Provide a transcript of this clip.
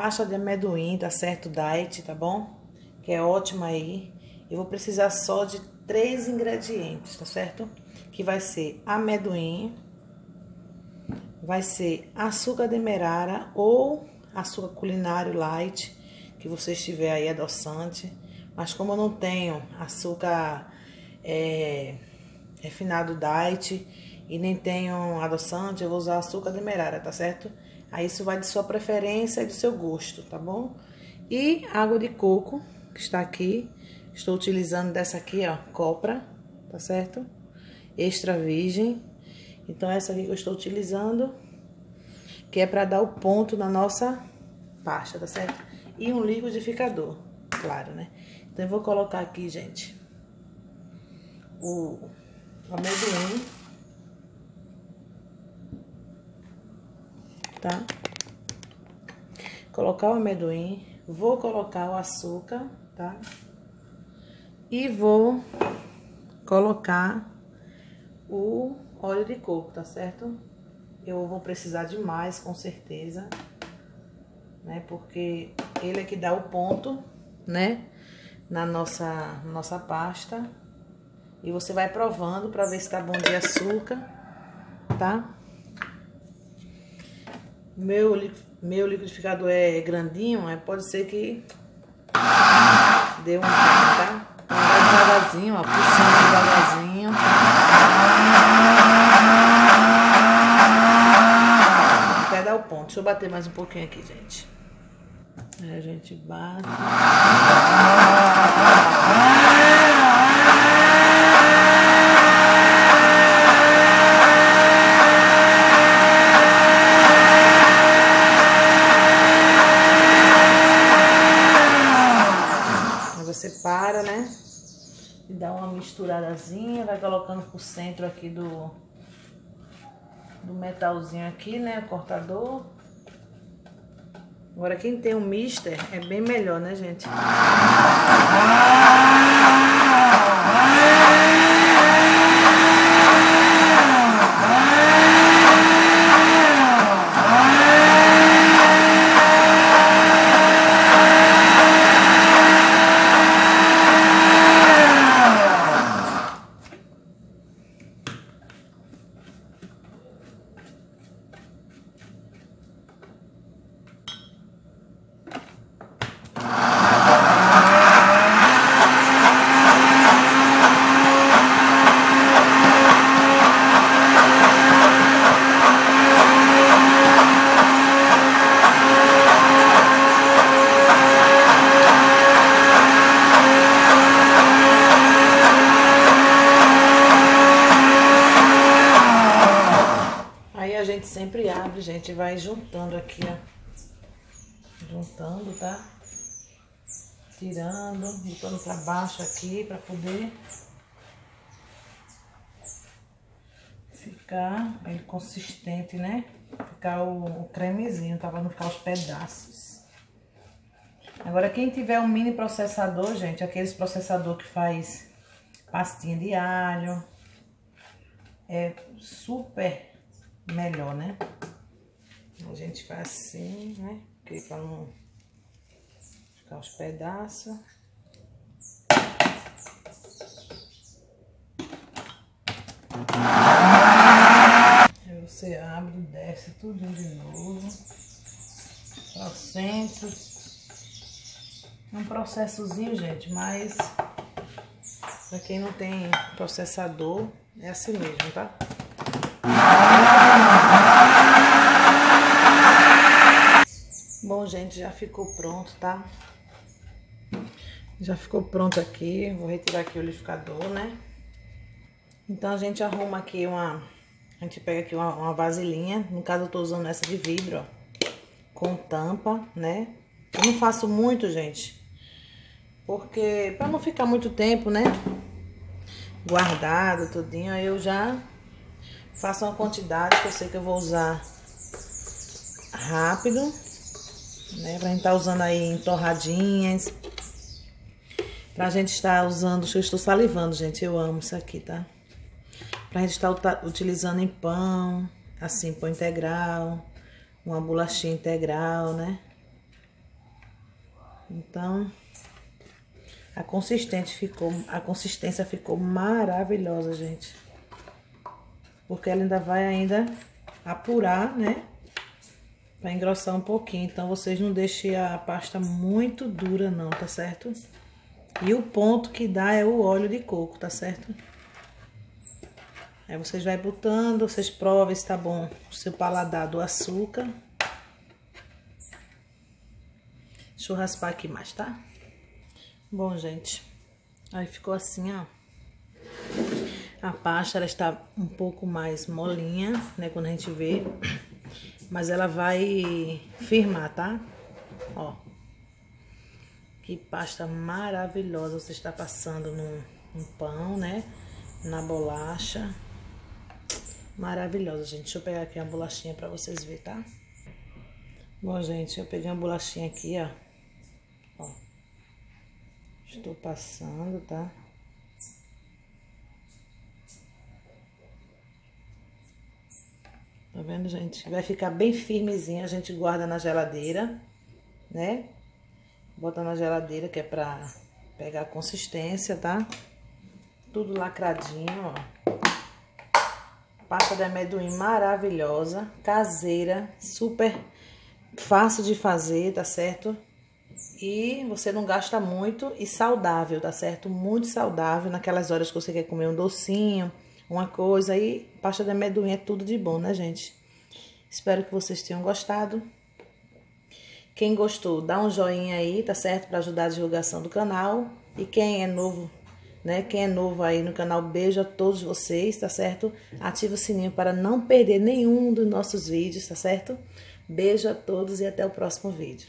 pasta de amendoim, tá certo? Diet, tá bom? Que é ótima aí. Eu vou precisar só de três ingredientes, tá certo? Que vai ser amendoim, vai ser açúcar demerara ou açúcar culinário light, que você estiver aí adoçante. Mas como eu não tenho açúcar é, refinado diet e nem tenho adoçante, eu vou usar açúcar demerara, tá certo? Aí isso vai de sua preferência e do seu gosto, tá bom? E água de coco, que está aqui. Estou utilizando dessa aqui, ó, Copra, tá certo? Extra virgem. Então, essa aqui que eu estou utilizando, que é para dar o ponto na nossa pasta, tá certo? E um liquidificador, claro, né? Então, eu vou colocar aqui, gente, o amendoim. Tá? Colocar o amendoim. Vou colocar o açúcar, tá? E vou colocar o óleo de coco, tá certo? Eu vou precisar de mais, com certeza, né? Porque ele é que dá o ponto, né? Na nossa, nossa pasta. E você vai provando para ver se tá bom de açúcar, tá? Meu, meu liquidificador é grandinho, mas pode ser que dê um tá? Vai devagarzinho, ó, puxando devagarzinho. Até dar o ponto. Deixa eu bater mais um pouquinho aqui, gente. Aí a gente bate. para, né? E dá uma vai colocando por centro aqui do, do metalzinho aqui, né? Cortador. Agora, quem tem um mister é bem melhor, né, gente? Abre, gente, vai juntando aqui, ó. Juntando, tá? Tirando, botando pra baixo aqui, pra poder ficar ele consistente, né? Ficar o, o cremezinho, tá? Pra não ficar os pedaços. Agora, quem tiver um mini processador, gente, aqueles processador que faz pastinha de alho, é super melhor, né? A gente faz assim, né? Porque pra não ficar os pedaços. Aí você abre desce tudo de novo. Pra centro. Um processozinho, gente, mas pra quem não tem processador, é assim mesmo, tá? Bom, gente, já ficou pronto, tá? Já ficou pronto aqui. Vou retirar aqui o liquidificador, né? Então, a gente arruma aqui uma... A gente pega aqui uma, uma vasilhinha. No caso, eu tô usando essa de vidro, ó. Com tampa, né? Eu não faço muito, gente. Porque, pra não ficar muito tempo, né? Guardado, tudinho. Aí eu já faço uma quantidade que eu sei que eu vou usar rápido né? Pra gente estar tá usando aí em torradinhas. Pra gente estar usando, eu estou salivando, gente, eu amo isso aqui, tá? Pra gente estar utilizando em pão, assim, pão integral, uma bolachinha integral, né? Então, a consistente ficou, a consistência ficou maravilhosa, gente. Porque ela ainda vai ainda apurar, né? Vai engrossar um pouquinho. Então, vocês não deixem a pasta muito dura não, tá certo? E o ponto que dá é o óleo de coco, tá certo? Aí vocês vai botando, vocês provam se tá bom o seu paladar do açúcar. Deixa eu raspar aqui mais, tá? Bom, gente, aí ficou assim, ó. A pasta, ela está um pouco mais molinha, né, quando a gente vê. Mas ela vai firmar, tá? Ó. Que pasta maravilhosa você está passando no, no pão, né? Na bolacha. Maravilhosa, gente. Deixa eu pegar aqui uma bolachinha pra vocês verem, tá? Bom, gente, eu peguei uma bolachinha aqui, ó. Ó. Estou passando, tá? Tá vendo, gente? Vai ficar bem firmezinha, a gente guarda na geladeira, né? Bota na geladeira, que é pra pegar a consistência, tá? Tudo lacradinho, ó. Pasta de amendoim maravilhosa, caseira, super fácil de fazer, tá certo? e você não gasta muito e saudável, tá certo? Muito saudável naquelas horas que você quer comer um docinho, uma coisa aí, pasta de amendoim é tudo de bom, né, gente? Espero que vocês tenham gostado. Quem gostou, dá um joinha aí, tá certo? Para ajudar a divulgação do canal. E quem é novo, né? Quem é novo aí no canal, beijo a todos vocês, tá certo? Ativa o sininho para não perder nenhum dos nossos vídeos, tá certo? Beijo a todos e até o próximo vídeo.